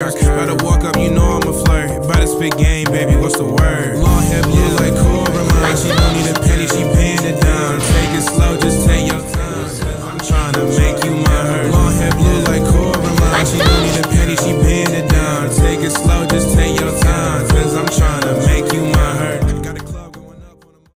By to walk up, you know I'm a flirt. By the spit game, baby, what's the word? Long hair blue like Coraline. She don't need a penny, she paying a dime. Take it slow, just take your time. I'm trying to make you mine. Long hair blue like Coraline. She don't need a penny, she paying a